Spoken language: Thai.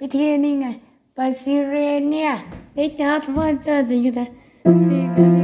วิธีนี่ไงไปซีเรเนียได้จัดว่าจะถึงจะสิกัน